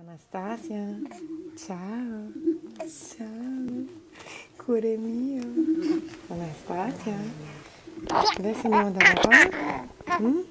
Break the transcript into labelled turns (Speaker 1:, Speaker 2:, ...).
Speaker 1: Anastácia, tchau, tchau, cure mio. Anastácia, desce meu da papai. Hum?